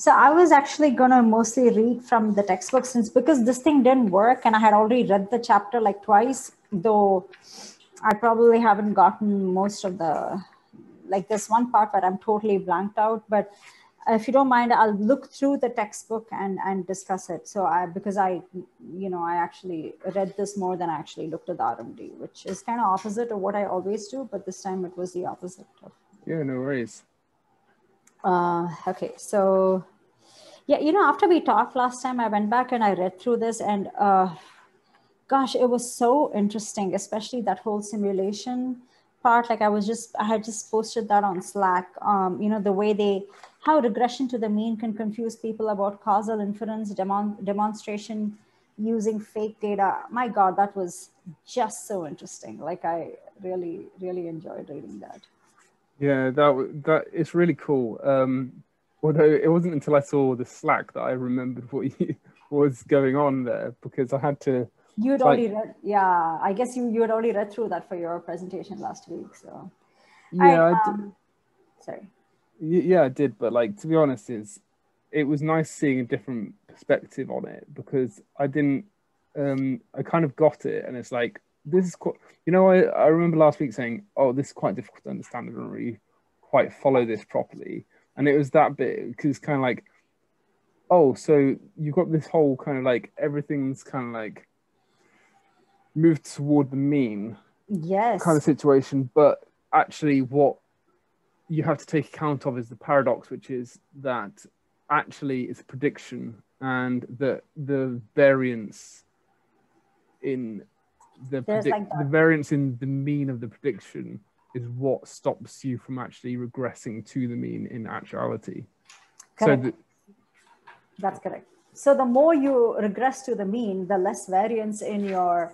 So I was actually gonna mostly read from the textbook since because this thing didn't work and I had already read the chapter like twice, though I probably haven't gotten most of the like this one part where I'm totally blanked out. But if you don't mind, I'll look through the textbook and and discuss it. So I because I you know I actually read this more than I actually looked at the RMD, which is kind of opposite of what I always do, but this time it was the opposite of Yeah, no worries. uh, okay, so yeah, you know, after we talked last time, I went back and I read through this, and uh, gosh, it was so interesting, especially that whole simulation part. Like I was just, I had just posted that on Slack. Um, you know, the way they, how regression to the mean can confuse people about causal inference demon, demonstration using fake data. My God, that was just so interesting. Like I really, really enjoyed reading that. Yeah, that that it's really cool. Um, although it wasn't until I saw the Slack that I remembered what you, was going on there because I had to. You'd Like- already read, yeah. I guess you you had already read through that for your presentation last week. So, Yeah, I did, um, sorry. yeah, I did. But like to be honest, is it was nice seeing a different perspective on it because I didn't. Um, I kind of got it, and it's like this is quite. You know, I I remember last week saying, "Oh, this is quite difficult to understand. I don't really quite follow this properly," and it was that bit because kind of like, oh, so you've got this whole kind of like everything's kind of like moved toward the mean Yes. kind of situation, but actually, what you have to take account of is the paradox, which is that actually it's a prediction, and that the variance in the predict- like the variance in the mean of the prediction is what stops you from actually regressing to the mean in actuality. Correct. So the, That's correct. So the more you regress to the mean, the less variance in your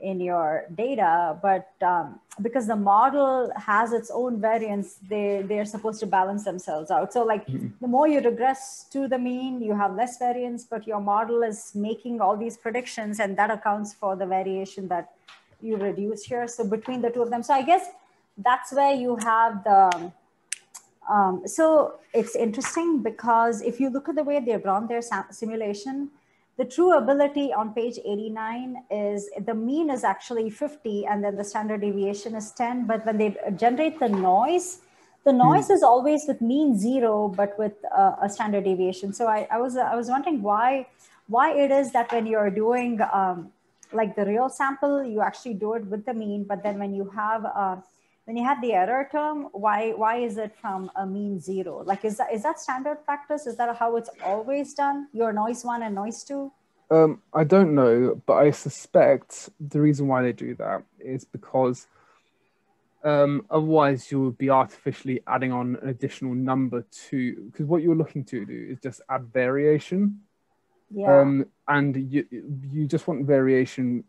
in your data. But um, because the model has its own variance, they they're supposed to balance themselves out. So like the more you regress to the mean, you have less variance, but your model is making all these predictions, and that accounts for the variation that you reduce here. So between the two of them, so I guess that's where you have the um, so it's interesting because if you look at the way they've run their simulation, the true ability on page 89 is the mean is actually 50 and then the standard deviation is 10. But when they generate the noise, the noise is always with mean zero, but with uh, a standard deviation. So I, I was I was wondering why why it is that when you're doing um, like the real sample, you actually do it with the mean, but then when you have uh, when you have the error term, why why is it from a mean zero? Like is that is that standard practice? Is that how it's always done? Your noise one and noise two? Um, I don't know, but I suspect the reason why they do that is because um, otherwise you would be artificially adding on an additional number to because what you're looking to do is just add variation, Yeah. um, and you you just want variation.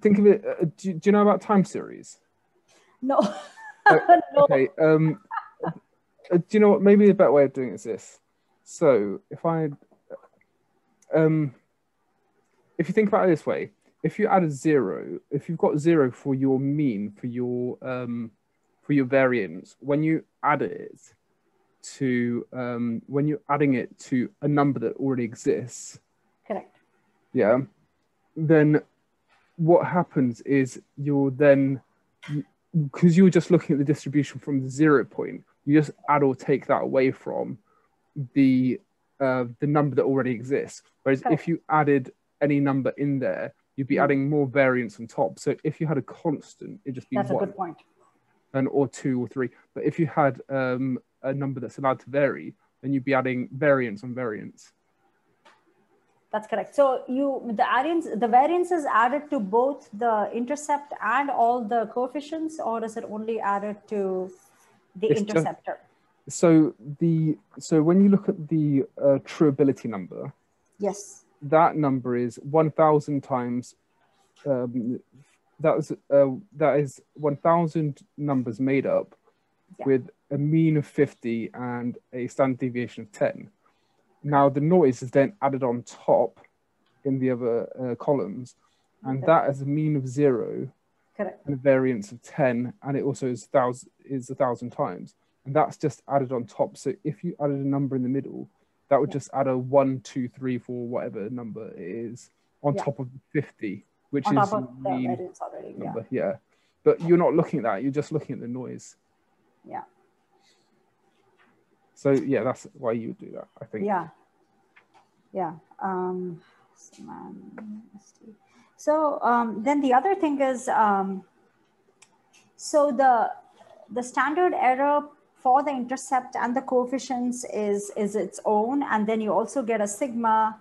Think of it. Uh, do, do you know about time series? no. Uh. Okay. Um, uh, do you know what? Maybe a better way of doing it is this. So if I, um, if you think about it this way, if you add a zero, if you've got zero for your mean for your um, for your variance, when you add it to um, when you're adding it to a number that already exists, Correct. yeah, then what happens is you're then because you're just looking at the distribution from the zero point, you just add or take that away from the uh, the number that already exists. Whereas Correct. if you added any number in there, you'd be Mm. adding more variance on top. So if you had a constant, it'd just be That's a one and or two or three. But if you had um, a number that's allowed to vary, then you'd be adding variance on variance. That's correct. So you the variance the variance is added to both the intercept and all the coefficients, or is it only added to the It's just- So the so when you look at the uh, true ability number, yes. that number is 1000 times um, that is uh, that is 1000 numbers made up Yeah. with a mean of 50 and a standard deviation of 10 now the noise is then added on top in the other uh, columns and Okay. that is a mean of zero Correct. and a variance of 10 and it also is thousand is a thousand times and that's just added on top. So if you added a number in the middle, that would Yeah. just add a one, two, three, four, whatever number it is on Yeah. top of the 50, which On is the mean already. Yeah. number. Yeah. But you're not looking at that, you're just looking at the noise. Yeah. So yeah, that's why you would do that, I think. Yeah. Yeah. Um, so um, then the other thing is, um, so the the standard error for the intercept and the coefficients is is its own, and then you also get a sigma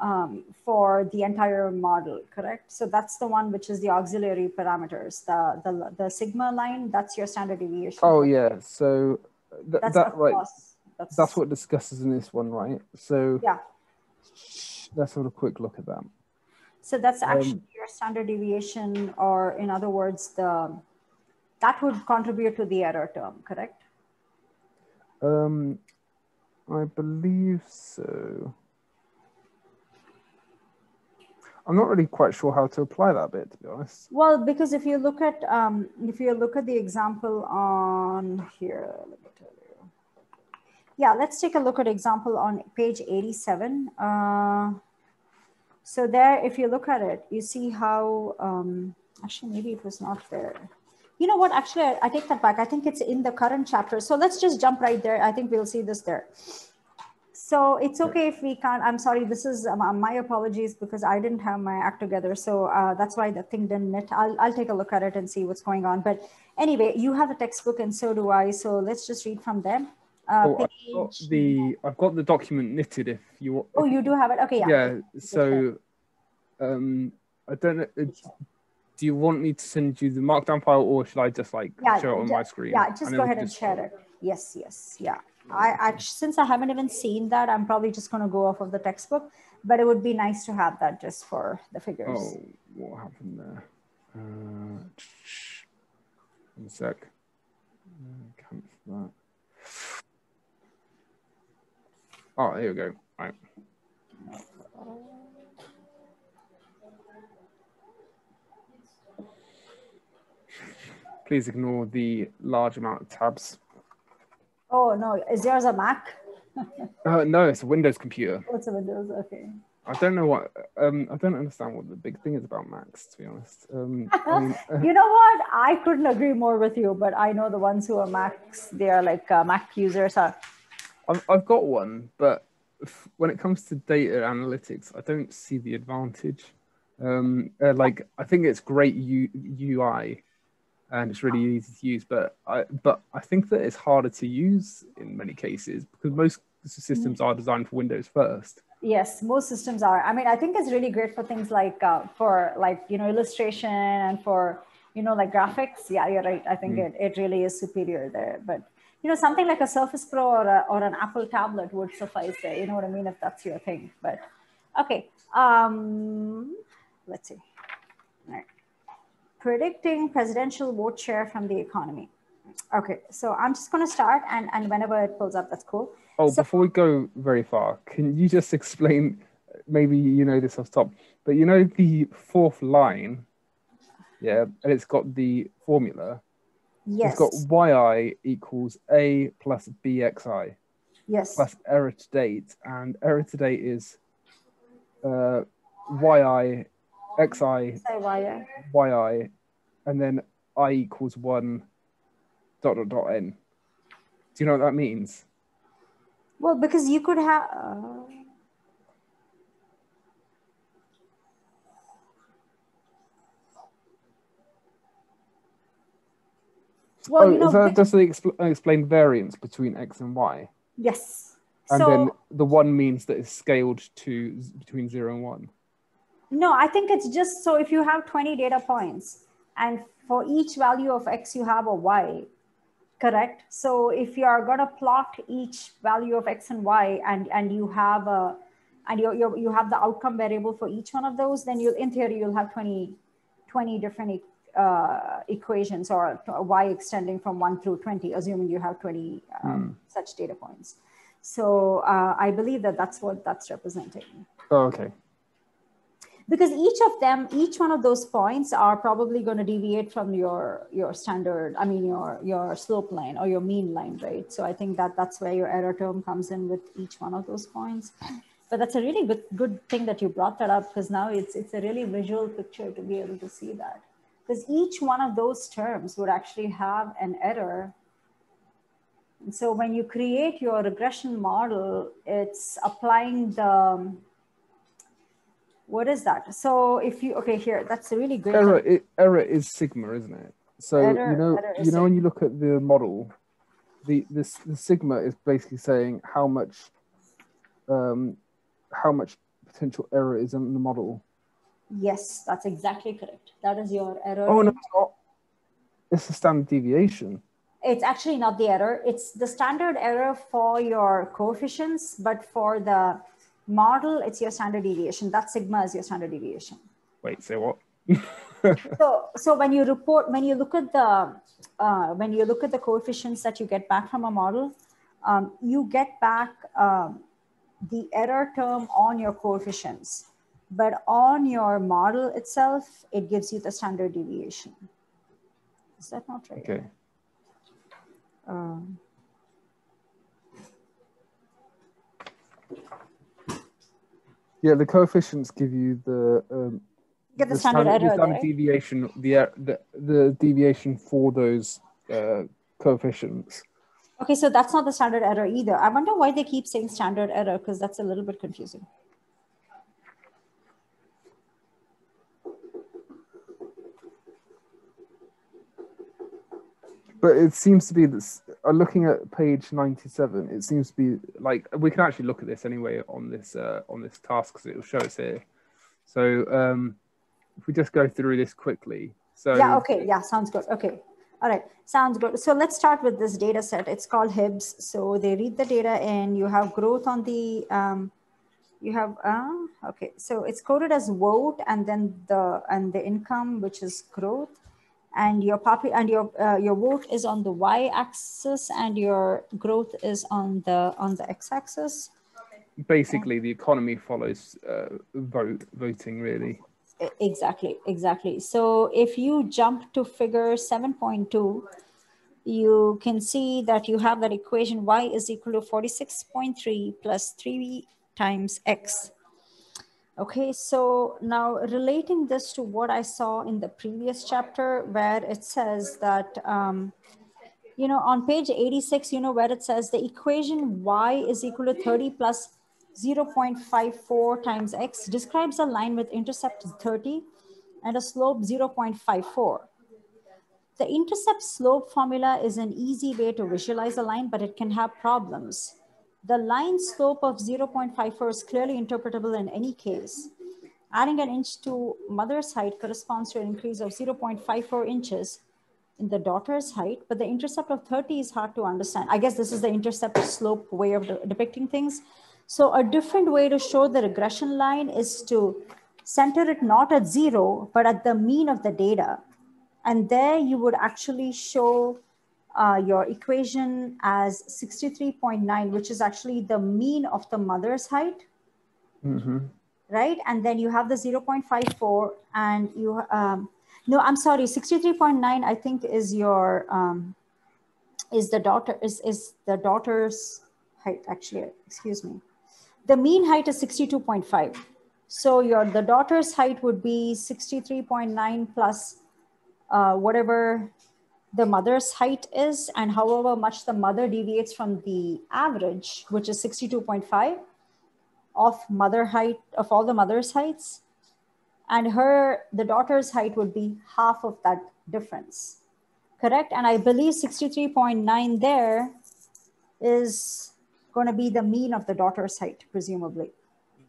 um, for the entire model, correct? So that's the one which is the auxiliary parameters. The the the sigma line, that's your standard deviation. Oh yeah. So th- that's that right. That's, That's what discusses in this one, right? So Yeah. let's have a quick look at that. So that's actually Um, your standard deviation, or in other words, the that would contribute to the error term, correct? Um, I believe so. I'm not really quite sure how to apply that bit, to be honest. Well, because if you look at um, if you look at the example on here, let me. Yeah, let's take a look at example on page 87. Uh, so there, if you look at it, you see how um, actually maybe it was not there. You know what? Actually, I, I take that back. I think it's in the current chapter. So let's just jump right there. I think we'll see this there. So it's okay if we can't. I'm sorry. This is um, uh, my apologies because I didn't have my act together. So uh, that's why the thing didn't knit. I'll, I'll take a look at it and see what's going on. But anyway, you have the textbook and so do I. So let's just read from them. Uh, Oh, I've got the I've got the document knitted. If you want. oh, you do have it. Okay, yeah. yeah. So, um, I don't know. uh, Do you want me to send you the markdown file, or should I just like Yeah, show it on ju- my screen? Yeah, just go ahead and share it. Yes, yes, yeah. I actually, since I haven't even seen that, I'm probably just going to go off of the textbook. But it would be nice to have that just for the figures. Oh, what happened there? Uh, one sec. Uh, cancel that. Oh, here we go. Right. Please ignore the large amount of tabs. Oh no, is yours a Mac? Uh, no, it's a Windows computer. What's a Windows? Okay. I don't know what. Um, I don't understand what the big thing is about Macs, to be honest. Um, I mean, uh, You know what? I couldn't agree more with you, but I know the ones who are Macs, they are like uh, Mac users are. I've, I've got one, but f- when it comes to data analytics, I don't see the advantage. Um, uh, like, I think it's great U- UI and it's really easy to use, but I but I think that it's harder to use in many cases because most systems are designed for Windows first. Yes, most systems are. I mean, I think it's really great for things like uh, for like you know illustration and for you know like graphics. Yeah, you're right. I think it, it really is superior there. But you know something like a Surface Pro or a, or an Apple tablet would suffice there. You know what I mean? If that's your thing. But okay, um, let's see. All right. Predicting presidential vote share from the economy. Okay, so I'm just going to start, and and whenever it pulls up, that's cool. Oh, So- before we go very far, can you just explain? Maybe you know this off top, but you know the fourth line, yeah, and it's got the formula. Yes. It's got yi equals a plus bxi yes. plus error to date, and error to date is uh, yi, xi, yi, and then i equals one dot dot dot n. Do you know what that means? Well, because you could have. Uh, well, oh, you know, bec- does it expl- explain variance between x and y? yes. And so then the one means that it's scaled to z- between zero and one. no, I think it's just so if you have 20 data points and for each value of x you have a y, correct? So if you are going to plot each value of x and y and and you have a and you you you have the outcome variable for each one of those, then you'll, in theory you'll have 20 20 different uh, equations or y extending from 1 through 20, assuming you have 20 um, such data points. So uh, I believe that that's what that's representing. Oh, okay. because each of them each one of those points are probably going to deviate from your your standard i mean your your slope line or your mean line right so i think that that's where your error term comes in with each one of those points but that's a really good good thing that you brought that up because now it's it's a really visual picture to be able to see that because each one of those terms would actually have an error and so when you create your regression model it's applying the what is that? So if you okay here, that's a really great. Error, it, error is sigma, isn't it? So error, you know, you know when you look at the model, the this the sigma is basically saying how much, um, how much potential error is in the model. Yes, that's exactly correct. That is your error. Oh no, it's not. It's the standard deviation. It's actually not the error. It's the standard error for your coefficients, but for the model, it's your standard deviation. That sigma is your standard deviation. Wait, say what? so, so when you report, when you look at the, uh, when you look at the coefficients that you get back from a model, um, you get back um, the error term on your coefficients, but on your model itself, it gives you the standard deviation. Is that not right? Okay. Um, Yeah, the coefficients give you the um, get the, the standard, standard, error, the standard deviation, the, the the deviation for those uh, coefficients. Okay, so that's not the standard error either. I wonder why they keep saying standard error because that's a little bit confusing. But it seems to be this uh, looking at page 97 it seems to be like we can actually look at this anyway on this uh, on this task because it will show us here. So um if we just go through this quickly so yeah okay yeah sounds good okay. All right sounds good. So let's start with this data set. It's called hibbs. So they read the data and you have growth on the um you have uh okay. So it's coded as vote and then the and the income which is growth and your popu- and your uh, your vote is on the y-axis and your growth is on the on the x-axis. Basically the economy follows uh, vote voting really. Exactly exactly. So if you jump to figure 7.2 you can see that you have that equation y is equal to 46.3 plus 3 times x Okay, so now relating this to what I saw in the previous chapter where it says that, um, you know, on page 86, you know, where it says the equation y is equal to 30 plus 0.54 times x describes a line with intercept 30 and a slope 0.54. The intercept slope formula is an easy way to visualize a line, but it can have problems. The line slope of 0.54 is clearly interpretable in any case. Adding an inch to mother's height corresponds to an increase of 0.54 inches in the daughter's height, but the intercept of 30 is hard to understand. I guess this is the intercept slope way of de depicting things. So a different way to show the regression line is to center it not at zero, but at the mean of the data. And there you would actually show uh, your equation as 63.9, which is actually the mean of the mother's height. Mm-hmm. Right. And then you have the 0.54 and you, um, no, I'm sorry, 63.9, I think is your, um, is the daughter, is, is the daughter's height actually, excuse me. The mean height is 62.5. So your, the daughter's height would be 63.9 plus uh, whatever the mother's height is and however much the mother deviates from the average, which is 62.5 of mother height of all the mother's heights. And her, the daughter's height would be half of that difference. Correct? And I believe 63.9 there is going to be the mean of the daughter's height, presumably.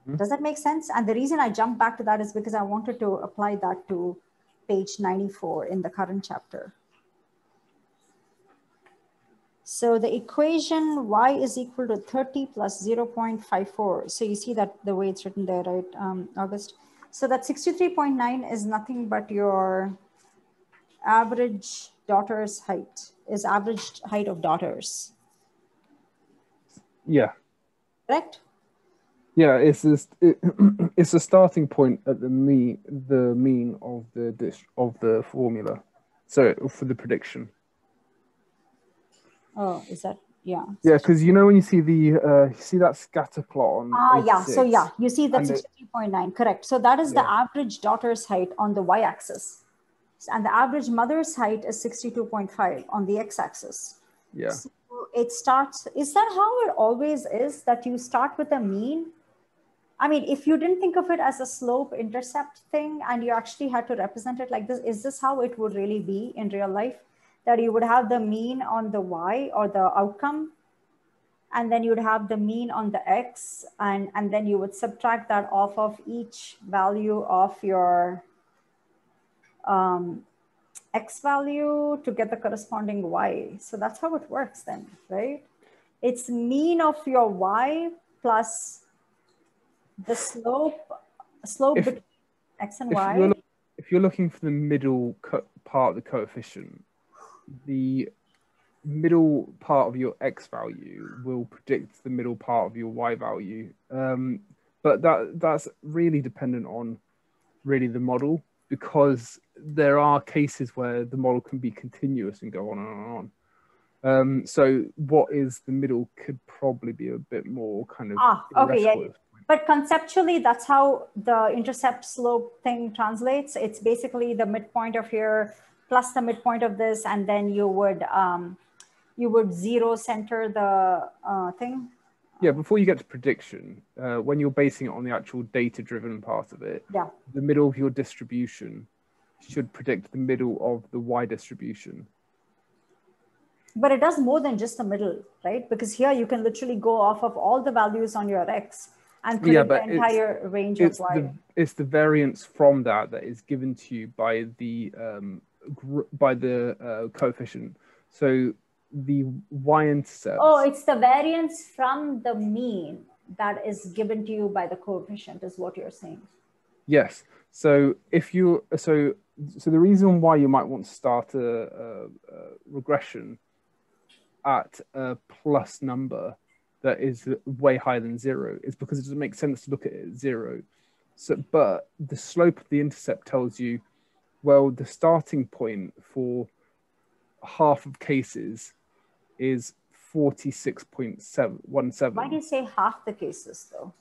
Mm-hmm. Does that make sense? And the reason I jumped back to that is because I wanted to apply that to page 94 in the current chapter. So the equation y is equal to 30 plus 0.54. So you see that the way it's written there, right, um, August? So that 63.9 is nothing but your average daughter's height, is average height of daughters. Yeah. Correct? Yeah, it's just, it, it's a starting point at the mean the mean of the dish of the formula. So for the prediction. Oh, is that yeah? Yeah, because you know when you see the uh, you see that scatter plot on. Ah, yeah. So yeah, you see that And sixty-three point nine, correct. So that is the Yeah. average daughter's height on the y-axis, and the average mother's height is sixty-two point five on the x-axis. Yeah. So it starts. Is that how it always is? That you start with a mean. I mean, if you didn't think of it as a slope intercept thing, and you actually had to represent it like this, is this how it would really be in real life? That you would have the mean on the y or the outcome, and then you'd have the mean on the x and and then you would subtract that off of each value of your um, x value to get the corresponding y. So that's how it works then right? It's mean of your y plus the slope slope If- between x and If y. you're, look- if you're looking for the middle part of the coefficient, the middle part of your x value will predict the middle part of your y value. Um, but that that's really dependent on really the model because there are cases where the model can be continuous and go on and on and on. Um, so what is the middle could probably be a bit more kind of Ah, okay, yeah. But conceptually, that's how the intercept slope thing translates. It's basically the midpoint of here plus the midpoint of this, and then you would um, you would zero center the uh, thing. Yeah, before you get to prediction, uh, when you're basing it on the actual data-driven part of it, Yeah. the middle of your distribution should predict the middle of the y distribution. But it does more than just the middle, right? Because here you can literally go off of all the values on your x and Yeah, predict but the entire range of y. the it's the variance from that that is given to you by the um, by the uh, coefficient. So the y-intercept. Oh, it's the variance from the mean that is given to you by the coefficient, is what you're saying. Yes. So if you so so the reason why you might want to start a, a, a regression at a plus number that is way higher than zero is because it doesn't make sense to look at it at zero. So, but the slope of the intercept tells you, well, the starting point for half of cases is forty six point seven one seven. Why do you say half the cases though?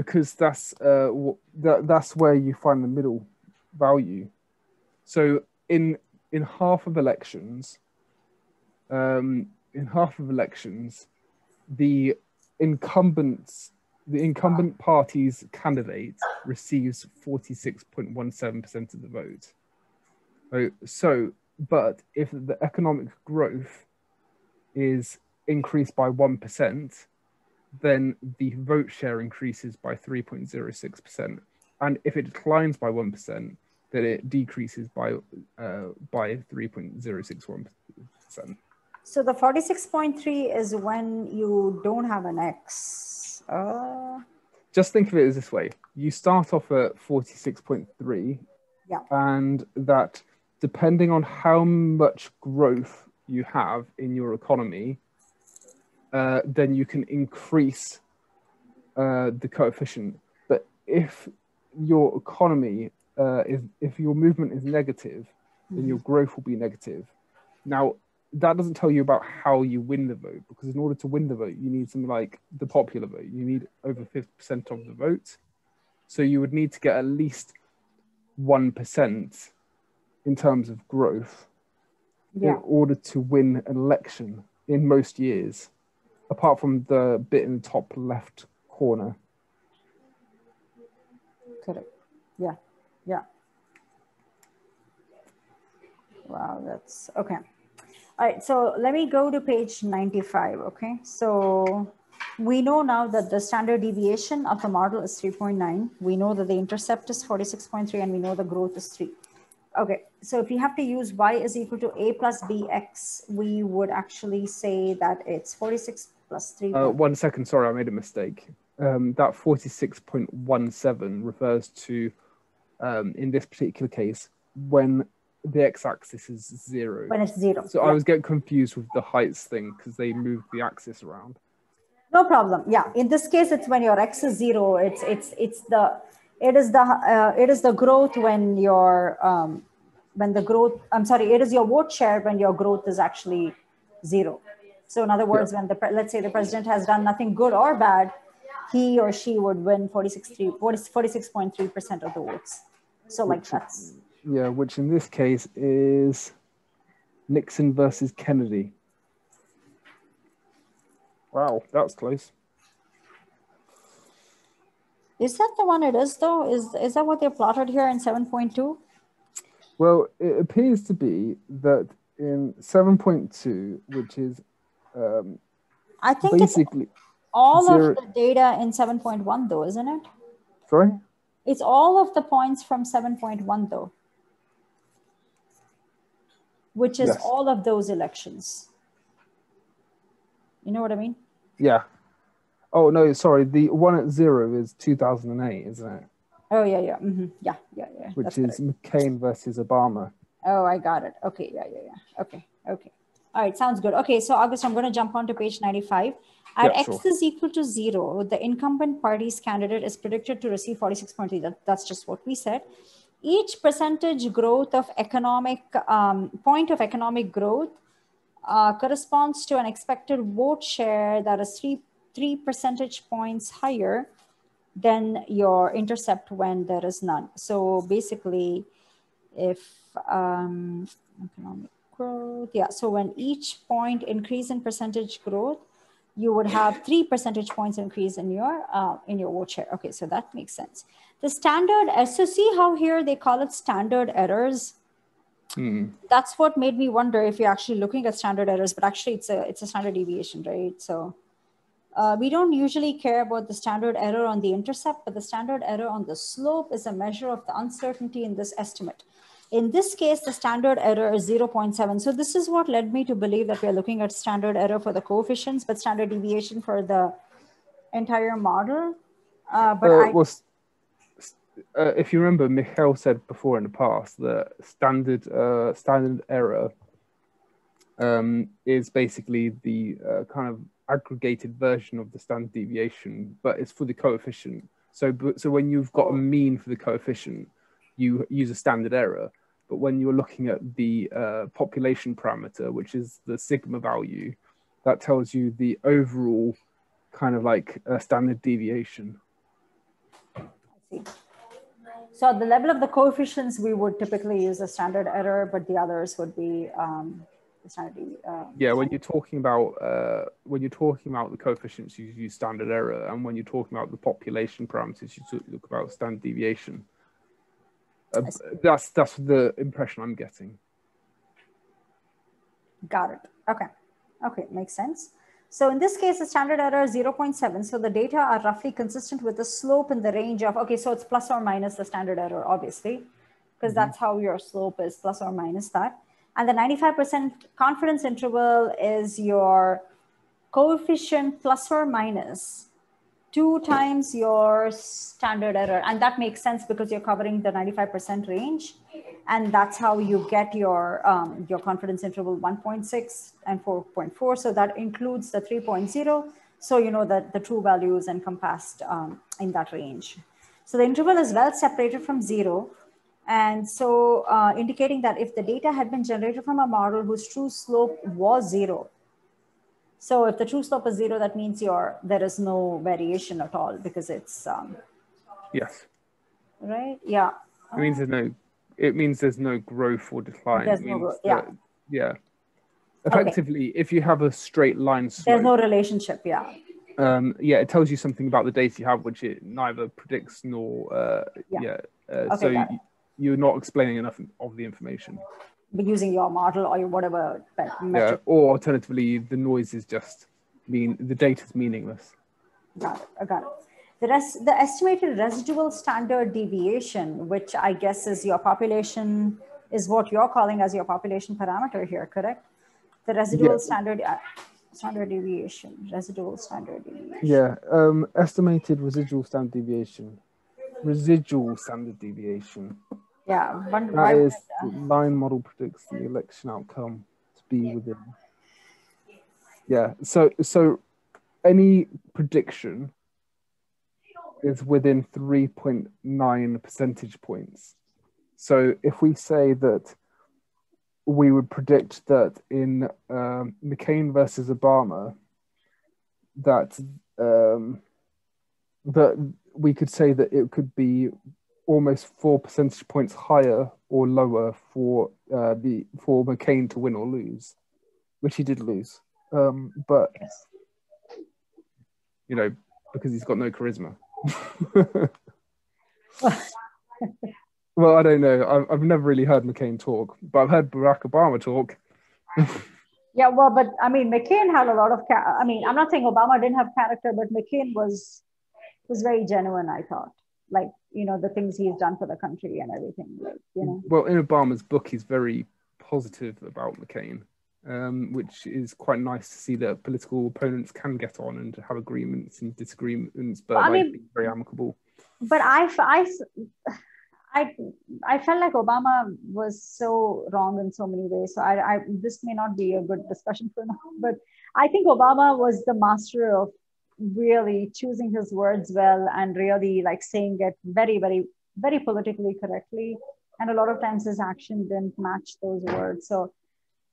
because that's uh that, that's where you find the middle value. So in in half of elections um in half of elections the incumbents the incumbent party's candidate receives 46.17% of the vote so, so but if the economic growth is increased by 1% then the vote share increases by 3.06%. And if it declines by 1%, then it decreases by uh, by 3.061%. So the 46.3 is when you don't have an X. Uh, Just think of it as this way. You start off at 46.3 Yeah. and that depending on how much growth you have in your economy, uh, then you can increase uh, the coefficient. But if your economy uh, is, if your movement is negative, then your growth will be negative. Now, that doesn't tell you about how you win the vote, because in order to win the vote, you need something like the popular vote. You need over 50% of the vote. So you would need to get at least 1% in terms of growth yeah. in order to win an election in most years, apart from the bit in the top left corner. Correct. Yeah. Yeah. Wow, that's okay. All right, so let me go to page 95. Okay, so we know now that the standard deviation of the model is 3.9. We know that the intercept is 46.3 and we know the growth is 3. Okay, so if we have to use y is equal to a plus bx, we would actually say that it's 46 plus 3. Uh, one second, sorry, I made a mistake. Um, that 46.17 refers to, um, in this particular case, when the x-axis is zero. when it's zero. So I was getting confused with the heights thing because they moved the axis around. No problem. Yeah. In this case, it's when your x is zero. It's it's it's the it is the uh, it is the growth when your um, when the growth. I'm sorry. It is your vote share when your growth is actually zero. So in other words, yeah. when the let's say the president has done nothing good or bad, he or she would win 46.3 percent of the votes. So like which, that's yeah, which in this case is Nixon versus Kennedy. Wow, that was close. Is that the one it is though? Is is that what they plotted here in 7.2? Well, it appears to be that in 7.2, which is um, I think basically all zero... of the data in 7.1 though, isn't it? Sorry? It's all of the points from 7.1 though, which is yes. all of those elections. You know what I mean? Yeah. Oh no, sorry. The one at zero is 2008, isn't it? Oh yeah, yeah, mm-hmm. yeah, yeah, yeah. Which That's is correct. McCain versus Obama. Oh, I got it. Okay, yeah, yeah, yeah. Okay, okay. All right, sounds good. Okay, so August, I'm going to jump on to page 95. At yeah, x sure. is equal to zero, the incumbent party's candidate is predicted to receive 46.3. That, that's just what we said. Each percentage growth of economic um, point of economic growth uh, corresponds to an expected vote share that is three, three percentage points higher than your intercept when there is none. So basically, if um, economic growth, yeah, so when each point increase in percentage growth, you would have three percentage points increase in your uh, in your vote share. Okay, so that makes sense. The standard, so see how here they call it standard errors. Mm. That's what made me wonder if you're actually looking at standard errors, but actually it's a it's a standard deviation, right? So uh, we don't usually care about the standard error on the intercept, but the standard error on the slope is a measure of the uncertainty in this estimate. In this case, the standard error is 0.7. So this is what led me to believe that we're looking at standard error for the coefficients, but standard deviation for the entire model. Uh, but uh, I, was, uh, if you remember, Michael said before in the past that standard uh, standard error um, is basically the uh, kind of aggregated version of the standard deviation, but it's for the coefficient. So, so when you've got a mean for the coefficient, you use a standard error. But when you're looking at the uh, population parameter, which is the sigma value, that tells you the overall kind of like a standard deviation. I see. So at the level of the coefficients, we would typically use a standard error, but the others would be um, standard. Um, yeah, when you're talking about uh, when you're talking about the coefficients, you use standard error, and when you're talking about the population parameters, you talk about standard deviation. Uh, that's that's the impression I'm getting. Got it. Okay. Okay, makes sense. So in this case, the standard error is 0.7. So the data are roughly consistent with the slope in the range of, okay, so it's plus or minus the standard error, obviously, because mm -hmm. that's how your slope is plus or minus that. And the 95% confidence interval is your coefficient plus or minus two times your standard error. And that makes sense because you're covering the 95% range. And that's how you get your um, your confidence interval 1.6 and 4.4 so that includes the 3.0 so you know that the true values encompassed um, in that range. So the interval is well separated from zero and so uh, indicating that if the data had been generated from a model whose true slope was zero so if the true slope is zero that means your there is no variation at all because it's um, yes right yeah it means there's no it means there's no growth or decline. There's no growth. Yeah. yeah. Effectively, okay. if you have a straight line slope, there's no relationship. Yeah. Um, yeah, it tells you something about the data you have, which it neither predicts nor uh, yeah. yeah. Uh, okay, so you, are not explaining enough of the information. Using your model or your whatever. Metric. Yeah. Or alternatively, the noise is just mean the data is meaningless. Got it. I got it. The, rest, the estimated residual standard deviation, which I guess is your population, is what you're calling as your population parameter here, correct? The residual yeah. standard uh, standard deviation, residual standard deviation. Yeah, um, estimated residual standard deviation, residual standard deviation. Yeah, that is uh, line model predicts the election outcome to be within. Yeah, so so any prediction is within 3.9 percentage points. So if we say that we would predict that in um, McCain versus Obama, that um, that we could say that it could be almost four percentage points higher or lower for uh, the for McCain to win or lose, which he did lose. Um, but Yes. you know, because he's got no charisma. well, I don't know. I've, I've never really heard McCain talk, but I've heard Barack Obama talk. Yeah, well, but I mean, McCain had a lot of. Ca- I mean, I'm not saying Obama didn't have character, but McCain was was very genuine. I thought, like you know, the things he's done for the country and everything. Like you know, Well, in Obama's book, he's very positive about McCain, um, which is quite nice to see that political opponents can get on and have agreements and disagreements, but I like, mean- very amicable. but I, I, I, I felt like Obama was so wrong in so many ways. So I, I, this may not be a good discussion for now, but I think Obama was the master of really choosing his words well and really like saying it very, very, very politically correctly. And a lot of times his action didn't match those words. So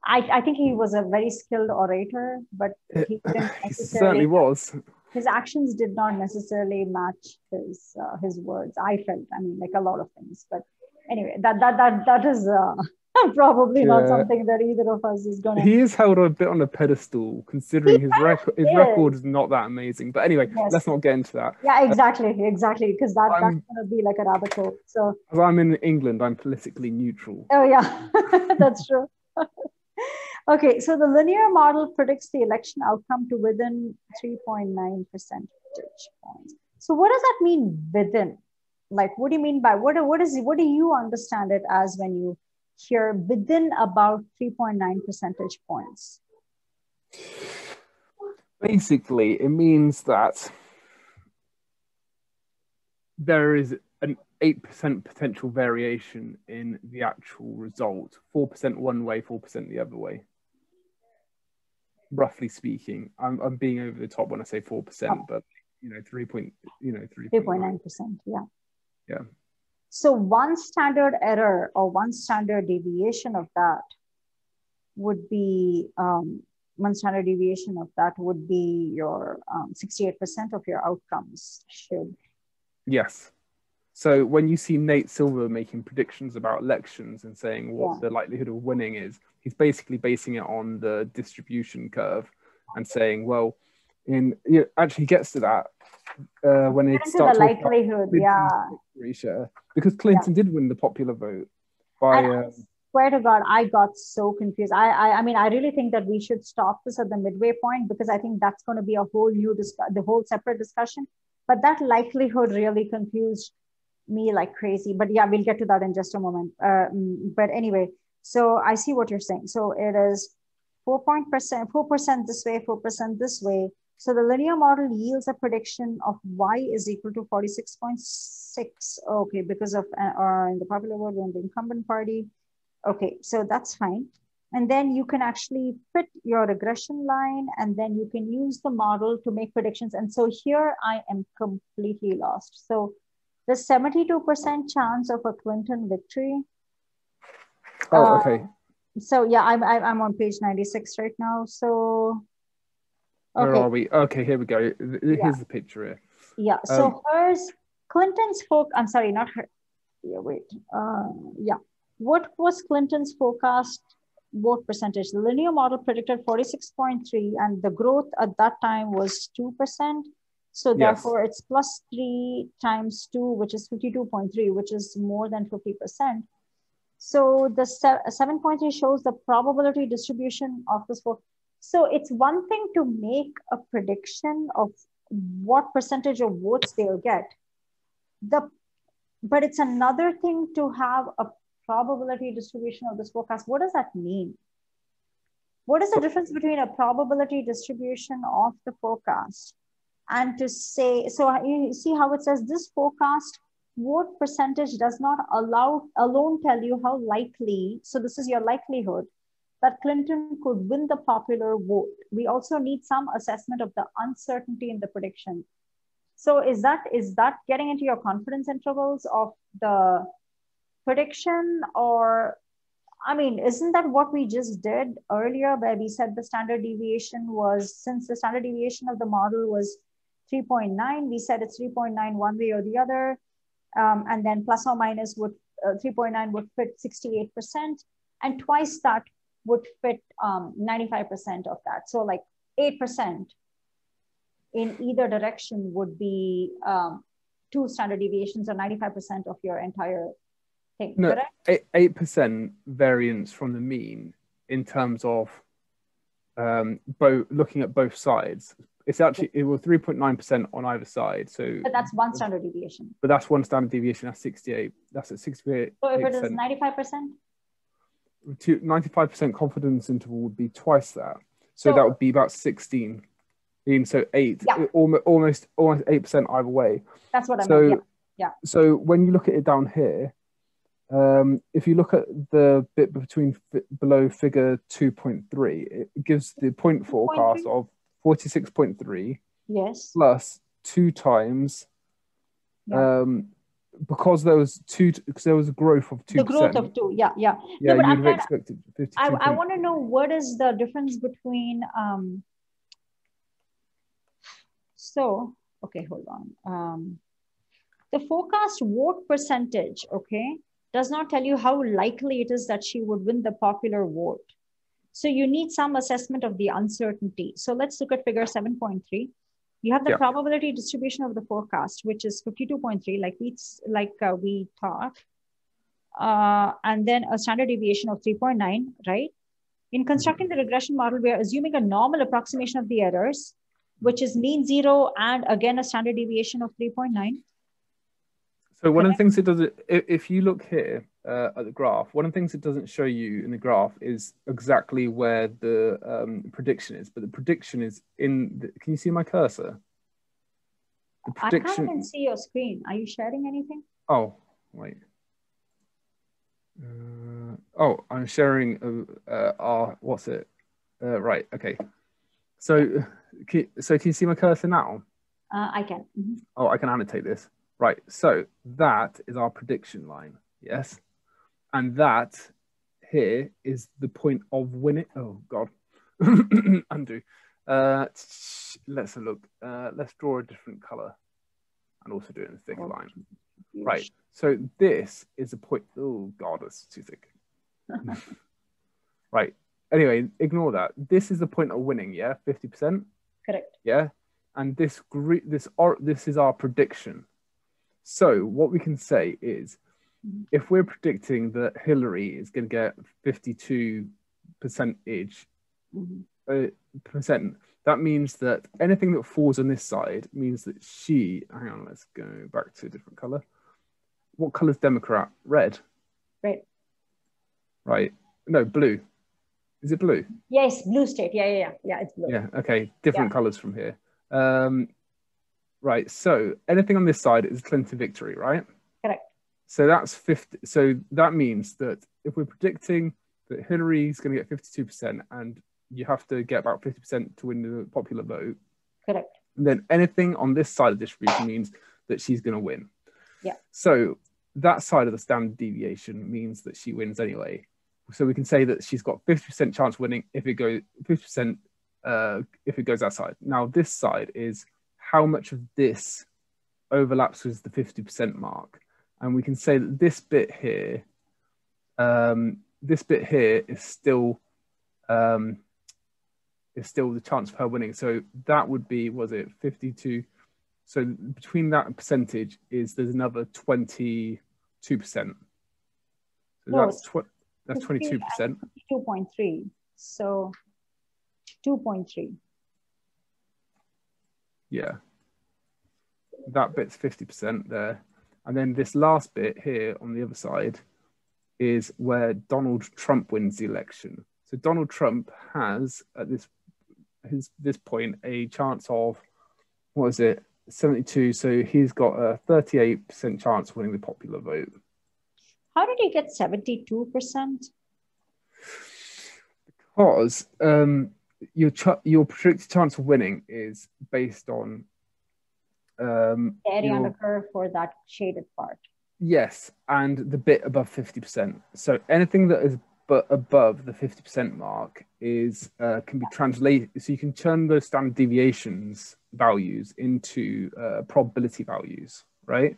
I, I think he was a very skilled orator, but he didn't he certainly was. his actions did not necessarily match his uh, his words i felt i mean like a lot of things but anyway that that that that is uh, probably not something that either of us is gonna He is held a bit on a pedestal, considering his record. His is. record is not that amazing. But anyway, Yes. let's not get into that. yeah uh, exactly exactly because that, that's I'm- gonna be like a rabbit hole so As I'm in England, I'm politically neutral. oh yeah that's true okay so the linear model predicts the election outcome to within 3.9 percentage points so what does that mean within like what do you mean by what what is what do you understand it as when you hear within about 3.9 percentage points Basically, it means that there is an 8% potential variation in the actual result 4% one way, 4% the other way. Roughly speaking, I'm, I'm being over the top when I say 4%, but you know, 3 point, you know, 3.9. 3.9 percent yeah Yeah. So one standard error or one standard deviation of that would be um, one standard deviation of that would be your um, 68% of your outcomes should Yes. So when you see Nate Silver making predictions about elections and saying what Yeah. the likelihood of winning is, he's basically basing it on the distribution curve and saying, well, in you know, actually gets to that uh, when it starts the likelihood yeah victory share because Clinton did win the popular vote by I um, swear to God, I got so confused. I, I, I mean, I really think that we should stop this at the midway point because I think that's going to be a whole new the whole separate discussion. But that likelihood really confused me like crazy. But yeah, we'll get to that in just a moment. Uh, mm, but anyway, so I see what you're saying. So it is four point percent, four percent this way, four percent this way. So the linear model yields a prediction of y is equal to 46.6. Okay, because of uh, uh, in the popular vote in the incumbent party. Okay, so that's fine. And then you can actually fit your regression line and then you can use the model to make predictions. And so here I am completely lost. So the 72% chance of a Clinton victory. oh uh, okay So yeah, I'm, I'm I'm on page 96 right now. So, where okay. are we okay here we go here's Yeah. the picture here Yeah. So Um, hers, Clinton's folk. I'm sorry, not her. Yeah, wait. Uh, yeah. What was Clinton's forecast vote percentage? The linear model predicted 46.3, and the growth at that time was two percent. So Yes. therefore, it's plus three times two, which is 52.3, which is more than 50 percent. So the 7.3 shows the probability distribution of this vote. So it's one thing to make a prediction of what percentage of votes they'll get. The but it's another thing to have a probability distribution of this forecast. What does that mean? What is the difference between a probability distribution of the forecast and to say, so you see how it says this forecast vote percentage does not allow alone tell you how likely, so this is your likelihood, that Clinton could win the popular vote. We also need some assessment of the uncertainty in the prediction. So is that is that getting into your confidence intervals of the prediction or I mean, isn't that what we just did earlier where we said the standard deviation was, since the standard deviation of the model was 3.9, we said it's 3.9 one way or the other. Um, and then plus or minus would, uh, 3.9 would fit 68%. And twice that would fit 95% um, of that. So like 8% in either direction would be um, two standard deviations or 95% of your entire thing. No, eight percent variance from the mean in terms of um, both looking at both sides. It's actually it was three point nine percent on either side. So, but that's one standard deviation. But that's one standard deviation. That's sixty eight. That's at sixty eight. So if it is ninety five percent. To ninety five percent confidence interval would be twice that. So, so that would be about sixteen. So eight, yeah. almost almost almost eight percent either way. That's what I so, mean. Yeah. yeah. So when you look at it down here, um, if you look at the bit between below figure 2.3, it gives the point forecast of 46.3. Yes. Plus two times, yeah. um, because there was two, because there was a growth of two. The growth of two, yeah, yeah. Yeah, no, you'd have expected. I, I want to know what is the difference between. Um, so, okay, hold on. Um, the forecast vote percentage, okay, does not tell you how likely it is that she would win the popular vote. So you need some assessment of the uncertainty. So let's look at figure 7.3. You have the yeah. probability distribution of the forecast, which is 52.3, like we, like uh, we thought. Uh, and then a standard deviation of 3.9, right? In constructing the regression model, we are assuming a normal approximation of the errors, which is mean zero and again a standard deviation of 3.9. So one of the things it does, if you look here uh, at the graph, one of the things it doesn't show you in the graph is exactly where the um, prediction is. But the prediction is in. The, can you see my cursor? The prediction. I can't even see your screen. Are you sharing anything? Oh wait. Uh, oh, I'm sharing. Uh, uh, our what's it? Uh, right. Okay. So, can, so can you see my cursor now? Uh, I can. Mm -hmm. Oh, I can annotate this. Right, so that is our prediction line, yes? And that here is the point of winning. Oh, God. Undo. Uh, let's look. Uh, let's draw a different color and also do it in a thick oh, line. Right, so this is a point. Oh, God, that's too thick. right, anyway, ignore that. This is the point of winning, yeah? 50%? Correct. Yeah? And this, group, this, or, this is our prediction. So what we can say is, if we're predicting that Hillary is going to get 52 percentage mm-hmm. uh, percent, that means that anything that falls on this side means that she. Hang on, let's go back to a different color. What color is Democrat? Red. Red. Right. No, blue. Is it blue? Yes, blue state. Yeah, yeah, yeah. Yeah, it's blue. Yeah. Okay. Different yeah. colors from here. Um, Right. So anything on this side is Clinton victory, right? So that's 50. So that means that if we're predicting that Hillary's going to get 52% and you have to get about 50% to win the popular vote. Correct. then anything on this side of the distribution means that she's going to win. Yeah. So that side of the standard deviation means that she wins anyway. So we can say that she's got 50% chance of winning if it goes 50% uh, if it goes outside. Now this side is how much of this overlaps with the 50% mark. And we can say that this bit here, um, this bit here is still um, is still the chance of her winning. So that would be, was it 52? So between that percentage is there's another 22%. So no, that's, tw- that's 22%. 2.3. So 2.3. Yeah. That bit's 50% there. And then this last bit here on the other side is where Donald Trump wins the election. So Donald Trump has at this his this point a chance of what is it 72 so he's got a 38% chance of winning the popular vote. How did he get 72% Because um, your ch- your predicted chance of winning is based on um, area your- under curve for that shaded part. Yes, and the bit above 50%. So anything that is but above the 50% mark is uh, can be translated so you can turn those standard deviations values into uh, probability values, right?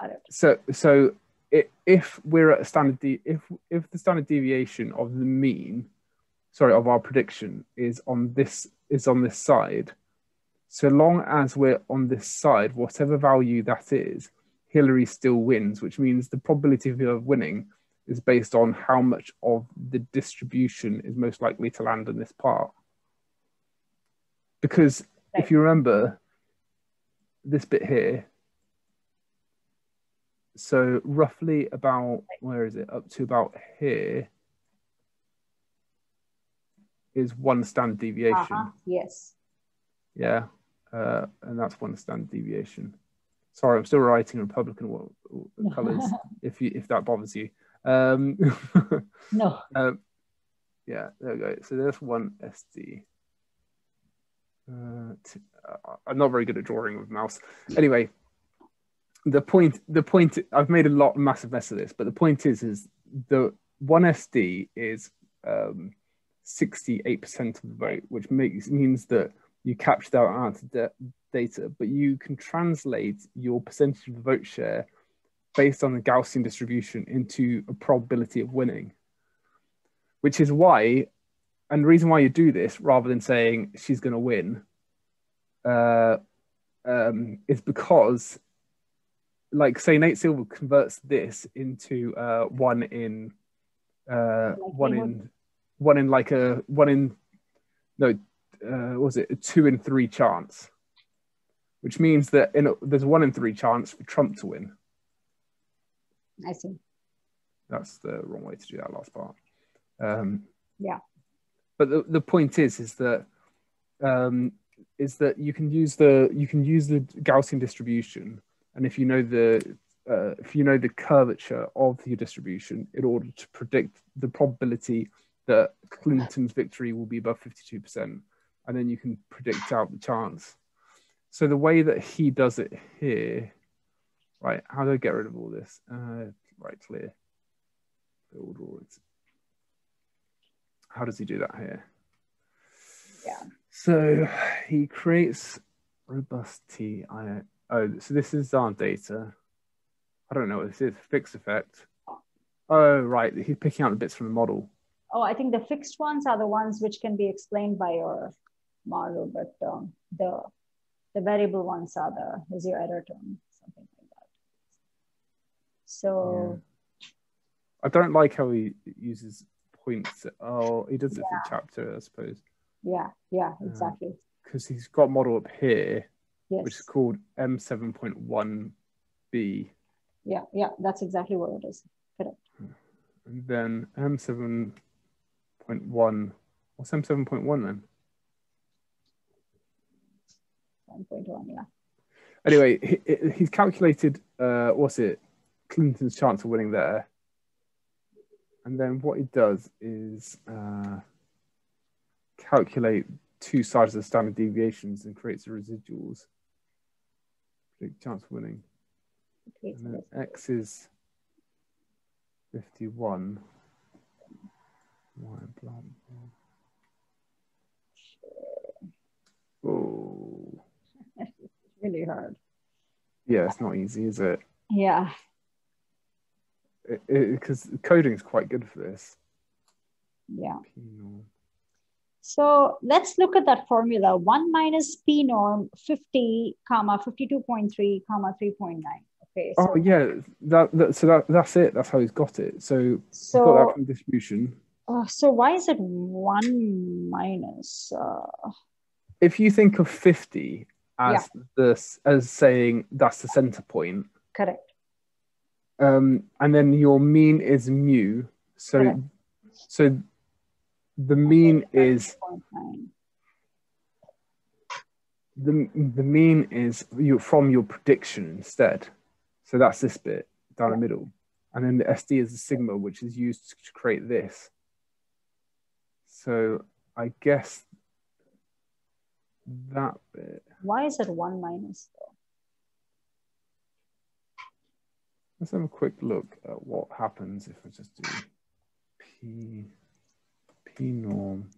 Got it. So so i if we're at a standard de- if if the standard deviation of the mean sorry of our prediction is on this is on this side so long as we're on this side whatever value that is hillary still wins which means the probability of winning is based on how much of the distribution is most likely to land in this part. Because if you remember this bit here so roughly about where is it? Up to about here is one standard deviation. Uh-huh. Yes. yeah uh, and that's one standard deviation sorry i'm still writing republican colors if you if that bothers you um No. um, yeah, there we go. So there's one SD. Uh, t- uh, I'm not very good at drawing with mouse. Anyway, the point, the point, I've made a lot, of massive mess of this, but the point is, is the one SD is um, 68% of the vote, which makes means that you capture that data, but you can translate your percentage of the vote share based on the Gaussian distribution into a probability of winning. Which is why, and the reason why you do this rather than saying she's going to win, uh, um, is because, like, say Nate Silver converts this into uh, one in, uh, one in, one in like a one in, no, uh, was it a two in three chance, which means that in a, there's one in three chance for Trump to win. I see. That's the wrong way to do that last part. Um, Yeah. But the, the point is, is that um, is that you can use the you can use the Gaussian distribution, and if you know the uh, if you know the curvature of your distribution in order to predict the probability that Clinton's victory will be above 52%, and then you can predict out the chance. So the way that he does it here, right? How do I get rid of all this? Uh, right, clear. Build drawings. How does he do that here? Yeah. So he creates robust T. I oh, so this is our data. I don't know what this is. Fixed effect. Oh, right. He's picking out the bits from the model. Oh, I think the fixed ones are the ones which can be explained by your model, but um, the the variable ones are the is your error term, something like that. So I don't like how he uses points. Oh, he does it for chapter, I suppose, yeah, yeah, exactly. because he's got model up here, Yes. which is called M7.1B. Yeah, yeah, that's exactly what it is. Correct. And then M7.1. What's M7.1 then? 1.1, yeah. Anyway, he, he- he's calculated, uh, what's it, Clinton's chance of winning there. And then what he does is uh, calculate two sides of the standard deviations and creates the residuals. Predict chance of winning. Okay, And then X is 51. Y, blah, blah. Oh, it's really hard. yeah, it's not easy, is it? Yeah. Because coding is quite good for this. Yeah. Penal. So let's look at that formula. 1 minus P norm 50, comma 52.3, comma 3.9. Okay. So, Oh yeah, that, that so that that's it. That's how he's got it. So he's got that from distribution. uh, so why is it 1 minus? Uh, If you think of fifty as this as saying that's the center point, correct. um, and then your mean is mu. So Correct. so the mean is the the mean is you from your prediction instead. So that's this bit down the middle, and then the SD is the sigma, which is used to create this. So I guess that bit. Why is it one minus though? Let's have a quick look at what happens if I just do P P norm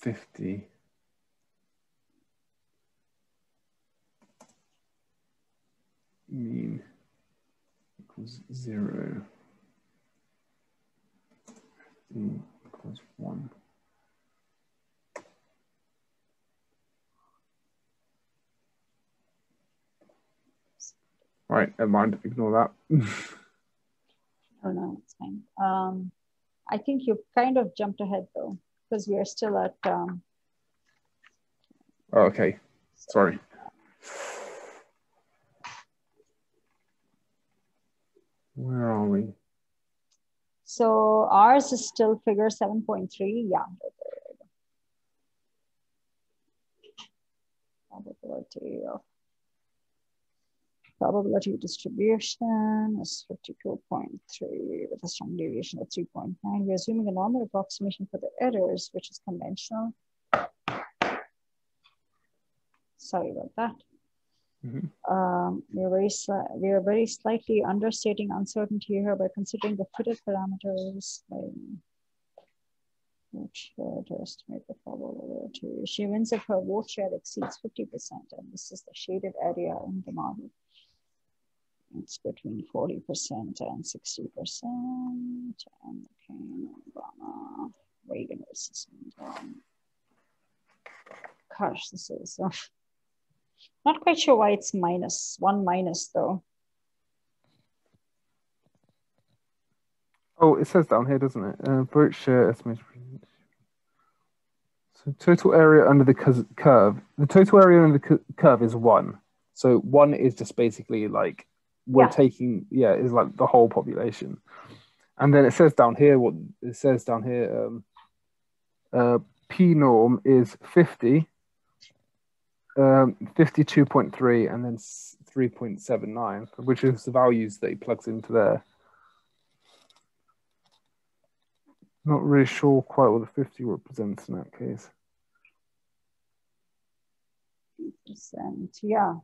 50 mean equals zero. 50 equals one. Right, never mind, ignore that. oh no, it's fine. Um, I think you kind of jumped ahead though, because we are still at. Um, oh, okay, sorry. Where are we? So ours is still figure 7.3. Yeah. Probability of probability distribution is 52.3 with a standard deviation of 3.9. We're assuming a normal approximation for the errors, which is conventional. Sorry about that. Mm -hmm. um, we, are very we are very slightly understating uncertainty here by considering the fitted parameters by vote share to estimate the probability. She wins if her vote share exceeds 50%, and this is the shaded area in the model. It's between 40% and 60%. And McCain, Obama, Reagan versus um, Gosh, this is uh, not quite sure why it's minus, one minus though. Oh, it says down here, doesn't it? Uh, share estimated. So total area under the curve. The total area under the curve is one. So one is just basically like we're yeah. taking yeah is like the whole population. And then it says down here what it says down here um, uh, p norm is 50 um, 52.3 and then 3.79 which is the values that he plugs into there. Not really sure quite what the 50 represents in that case. Percent yeah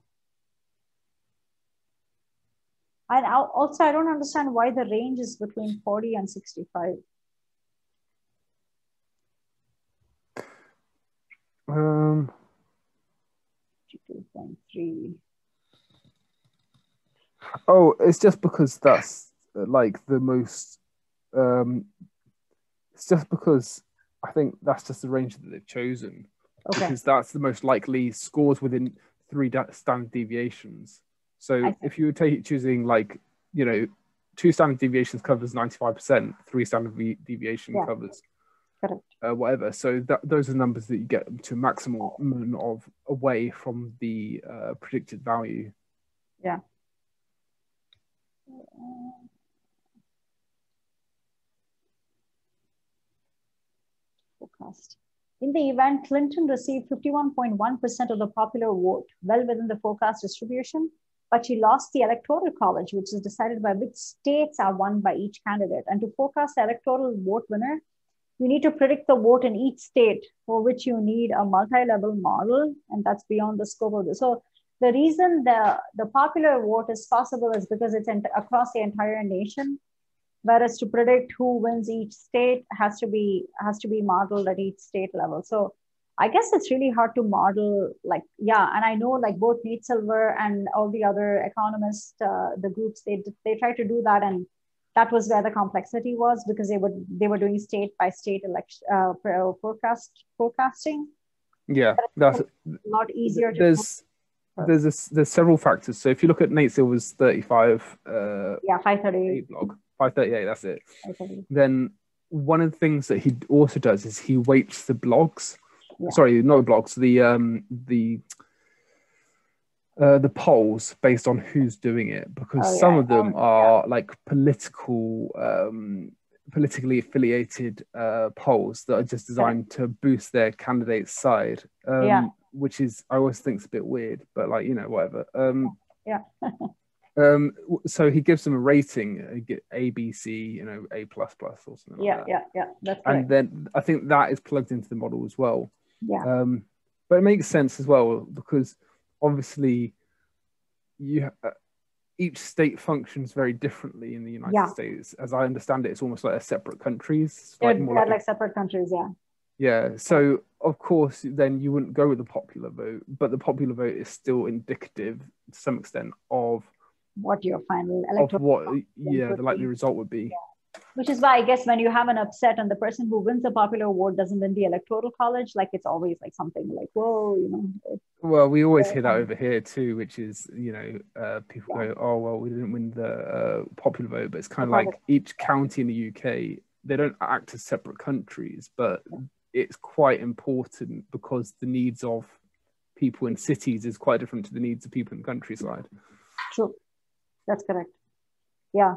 and also, I don't understand why the range is between 40 and 65. Um, 2.3. Oh, it's just because that's like the most. Um, it's just because I think that's just the range that they've chosen. Okay. Because that's the most likely scores within three standard deviations. So if you were take, choosing like, you know, two standard deviations covers 95%, three standard deviation yeah. covers uh, whatever. So that, those are numbers that you get to maximum of away from the uh, predicted value. Yeah. Forecast. In the event, Clinton received 51.1% of the popular vote, well within the forecast distribution but she lost the electoral college, which is decided by which states are won by each candidate. And to forecast the electoral vote winner, you need to predict the vote in each state, for which you need a multi-level model, and that's beyond the scope of this. So the reason the, the popular vote is possible is because it's across the entire nation, whereas to predict who wins each state has to be has to be modeled at each state level. So I guess it's really hard to model like yeah, and I know like both Nate Silver and all the other economists, uh, the groups they they try to do that, and that was where the complexity was because they would they were doing state by state election uh, forecast forecasting. Yeah, that's a lot easier. There's there's a, there's several factors. So if you look at Nate Silver's 35, uh, yeah, 538 blog, 538, that's it. Then one of the things that he also does is he weights the blogs yeah. sorry, not the blogs, the um, the uh, the polls based on who's doing it because oh, some of them oh, are yeah. like political um, politically affiliated uh, polls that are just designed to boost their candidate's side um, yeah. which is i always think is a bit weird but like you know whatever um, yeah Um, so he gives them a rating, A, B, C, you know, A plus plus or something. Yeah, like yeah, yeah. That's and then I think that is plugged into the model as well. Yeah. Um, but it makes sense as well because obviously you uh, each state functions very differently in the United Yeah. States. As I understand it, it's almost like a separate countries. Like more like like separate countries. Yeah. yeah. So of course, then you wouldn't go with the popular vote, but the popular vote is still indicative to some extent of What your final of what yeah the likely result would be. Which is why I guess when you have an upset and the person who wins the popular vote doesn't win the electoral college, like it's always like something like, whoa, you know, Well, we always Yeah. hear that over here too, which is you know uh, people Yeah. go, oh well, we didn't win the uh, popular vote, but it's kind of like each county in the UK they don't act as separate countries, but it's quite important because the needs of people in cities is quite different to the needs of people in the countryside. True. That's correct. Yeah.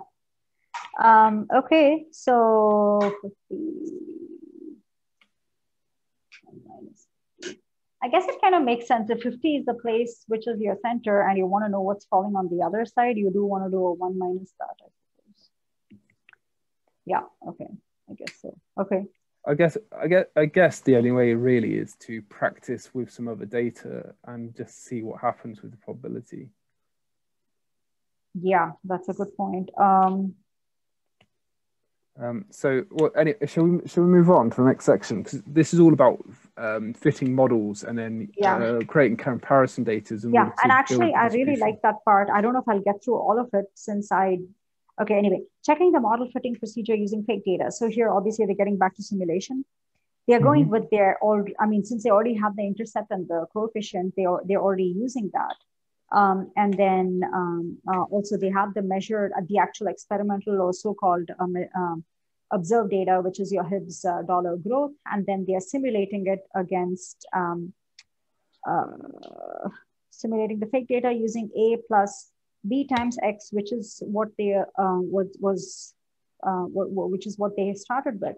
Um, okay, so 50 minus. I guess it kind of makes sense. If 50 is the place which is your center and you want to know what's falling on the other side, you do want to do a one minus that, I suppose. Yeah, okay. I guess so. Okay. I guess I guess I guess the only way really is to practice with some other data and just see what happens with the probability. Yeah, that's a good point. Um, Um, so, well, any, shall we shall we move on to the next section? Because this is all about um, fitting models and then Yeah. uh, creating comparison data. yeah and actually i really like that part i don't know if i'll get through all of it since i okay anyway checking the model fitting procedure using fake data so here obviously they're getting back to simulation they're going Mhm. with their all i mean since they already have the intercept and the coefficient they are they're already using that um, and then um, uh, also they have the measured uh, the actual experimental or so-called um, um, observed data which is your Hibbs uh, dollar growth. And then they're simulating it against um, uh, simulating the fake data using a plus b times x, which is what they uh, was uh, what, what- which is what they started with,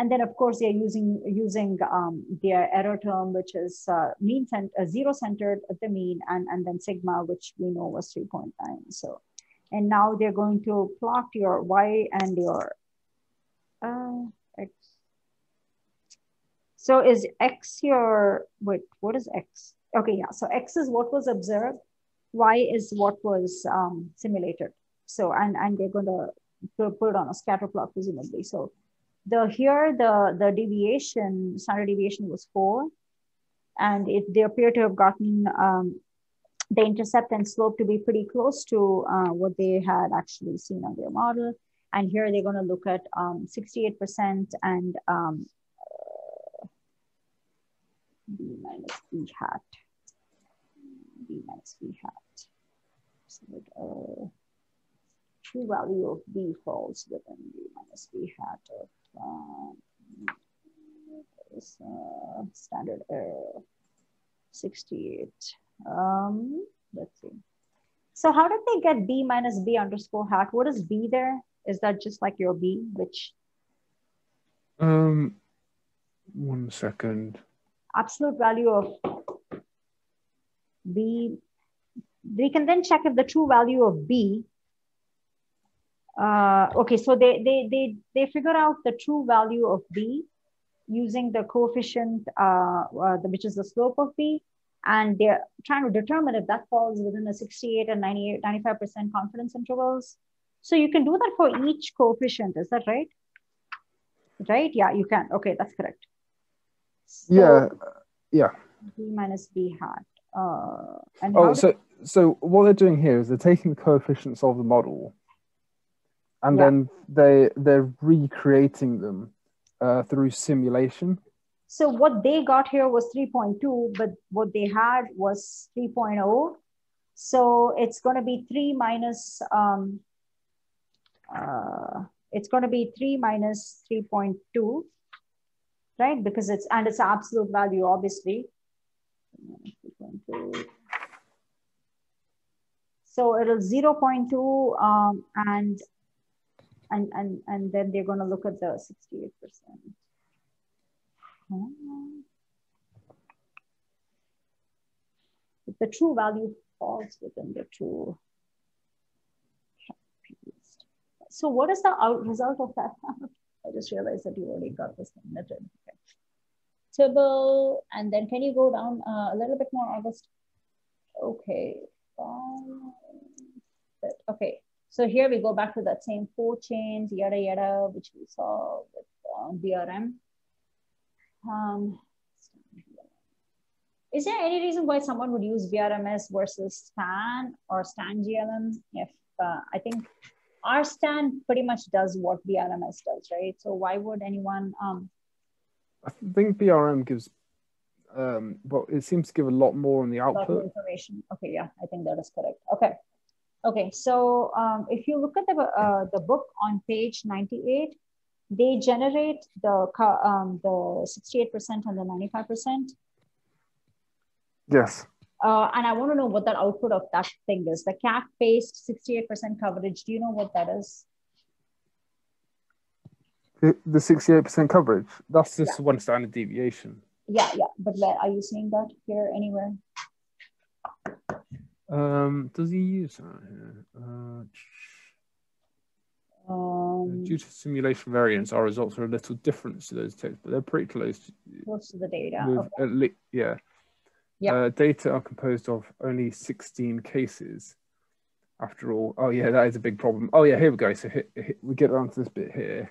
and then of course they're using using um, their error term, which is uh, mean cent- uh, zero centered at the mean, and and then sigma, which we know was three point nine. So, and now they're going to plot your y and your uh, x. So is X your, wait, what is X? Okay, yeah, so X is what was observed, Y is what was um, simulated. So, and, and they're going to put put it on a scatter plot presumably. So the here, the, the deviation, standard deviation was four, and it, they appear to have gotten um, the intercept and slope to be pretty close to uh, what they had actually seen on their model. And here they're going to look at um, 68% and um, b minus b hat. b minus b hat. So uh, true value of b falls within b minus b hat of um, is, uh, standard error 68. Um, let's see. So how did they get b minus b underscore hat? What is b there? Is that just like your b, which Um, one second. absolute value of b we can then check if the true value of b uh, okay so they they they they figure out the true value of b using the coefficient uh, uh, the, which is the slope of b and they're trying to determine if that falls within the 68 and 98 95 percent confidence intervals so you can do that for each coefficient is that right right yeah you can okay that's correct So- yeah, yeah. b minus b hat. Uh, and Oh, so so what they're doing here is they're taking the coefficients of the model, and Yeah. then they they're recreating them uh, through simulation. so what they got here was 3.2, but what they had was 3.0. So it's going to be 3 minus, um, uh, it's going to be 3 minus 3.2, right? Because it's, and it's absolute value, obviously. So it'll 0.2 um, and, and, and, and then they're going to look at the 68%. Hmm. If the true value falls within the true so what is the out result of that? I just realized that you already got this. Okay. Tibble, and then can you go down uh, a little bit more, August? Okay. Um, okay. So here we go back to that same four chains, yada yada, which we saw with um, BRM. Um, is there any reason why someone would use BRMS versus STAN or STAN GLM? If uh, I think our STAN pretty much does what BRMS does, right? So why would anyone? Um, I think BRM gives, um, well, it seems to give a lot more on the output. Information. Okay, yeah, I think that is correct. Okay, okay. So um, if you look at the uh, the book on page ninety eight, they generate the um, the sixty eight percent and the ninety five percent. Yes. Uh, and I want to know what that output of that thing is. The CAC based 68% coverage. Do you know what that is? The, the 68% coverage. That's just yeah. one standard deviation. Yeah, yeah. But where are you seeing that here anywhere? Um, does he use that? Uh, um, Due to simulation variance, our results are a little different to those texts, but they're pretty close. To, close to the data. With, okay. le- yeah. Yeah. Uh, data are composed of only 16 cases. After all, oh yeah, that is a big problem. Oh yeah, here we go. So hit, hit, we get onto this bit here.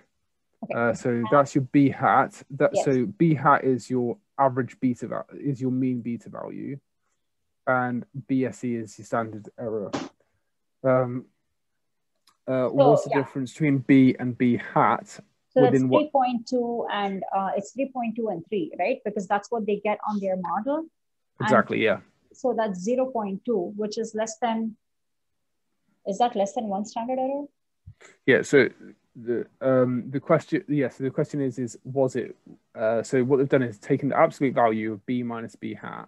Okay. Uh, so that's your B hat. That yes. so B hat is your average beta is your mean beta value, and BSE is your standard error. Um, uh, so, what's the yeah. difference between B and B hat? So it's 3.2 and uh, it's 3.2 and 3, right? Because that's what they get on their model. Exactly, and yeah. So that's 0.2, which is less than, is that less than one standard error? Yeah, so the um the question yes yeah, so the question is is was it uh so what they've done is taken the absolute value of b minus b hat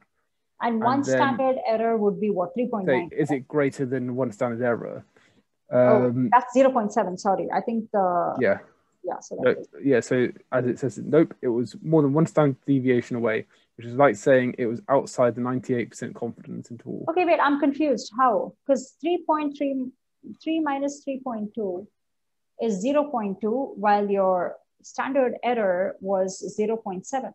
and one and standard error would be what 3.9 is it greater than one standard error oh, um, oh, that's 0.7 sorry i think the yeah yeah so no, yeah so as it says nope it was more than one standard deviation away which is like saying it was outside the 98% confidence interval. Okay, wait, I'm confused. How? Because 3.3 3 minus 3.2 is 0.2, while your standard error was 0.7.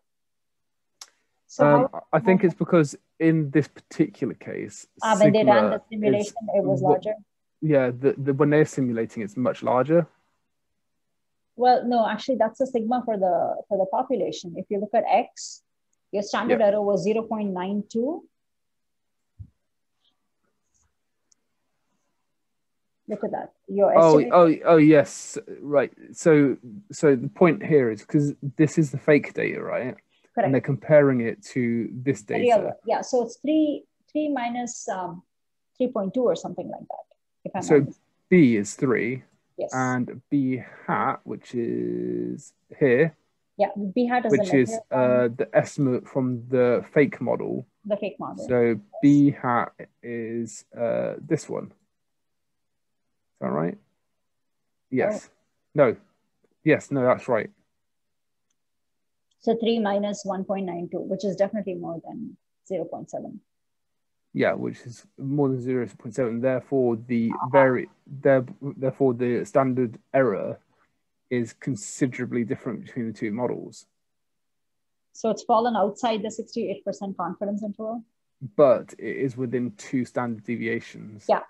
So um, I think it's because in this particular case, ah, when they ran the simulation, it was larger. Yeah, the, the, when they're simulating, it's much larger. Well, no, actually, that's a sigma for the for the population. If you look at x, your standard yep. error was 0.92. Look at that. Your oh, oh, oh, yes, right. So, so the point here is because this is the fake data, right? Correct. And they're comparing it to this data. Real, yeah. So it's three, three minus um, three point two or something like that. so B is three. Yes. And B hat, which is here, yeah, B hat is which is uh, the estimate from the fake model. The fake model. So yes. B hat is uh, this one. Is that right? Yes. Oh. No. Yes. No, that's right. So three minus one point nine two, which is definitely more than zero point seven. Yeah, which is more than zero point seven. Therefore, the very there, therefore the standard error is considerably different between the two models. So it's fallen outside the 68% confidence interval? But it is within two standard deviations. Yeah.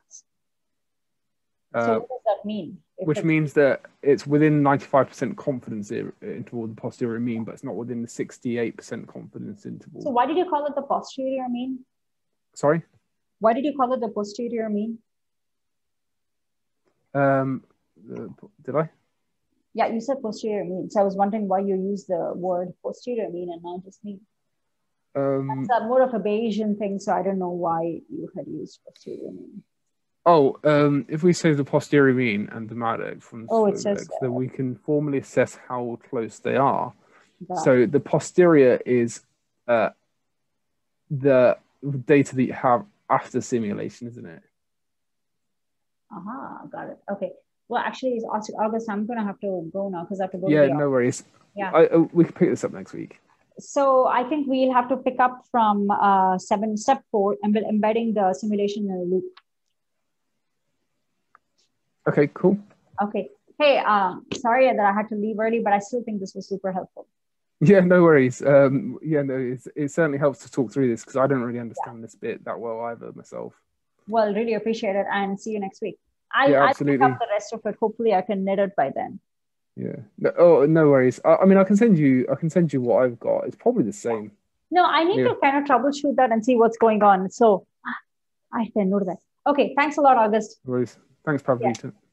Uh, so what does that mean? Which means that it's within 95% confidence interval, the posterior mean, but it's not within the 68% confidence interval. So why did you call it the posterior mean? Sorry? Why did you call it the posterior mean? Um, uh, did I? Yeah, you said posterior mean. So I was wondering why you use the word posterior mean and not just mean. Um, That's a, more of a Bayesian thing, so I don't know why you had used posterior mean. Oh, um, if we say the posterior mean and the mad SD from the oh, it says, then we can formally assess how close they are. That. So the posterior is uh, the data that you have after simulation, isn't it? Aha, uh-huh, got it. Okay. Well, actually, it's August, I'm going to have to go now because I have to go. Yeah, to no worries. Yeah. I, I, we can pick this up next week. So I think we'll have to pick up from uh, seven, step four, embedding the simulation in a loop. Okay, cool. Okay. Hey, um, sorry that I had to leave early, but I still think this was super helpful. Yeah, no worries. Um, yeah, no, it certainly helps to talk through this because I don't really understand yeah. this bit that well either myself. Well, really appreciate it and see you next week. I'll, yeah, absolutely. I'll pick up the rest of it. Hopefully, I can knit it by then. Yeah. No, oh, no worries. I, I, mean, I can send you. I can send you what I've got. It's probably the same. No, I need yeah. to kind of troubleshoot that and see what's going on. So, I can note that. Okay. Thanks a lot, August. No worries. Thanks, Pavitra. Yeah.